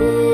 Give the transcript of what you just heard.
be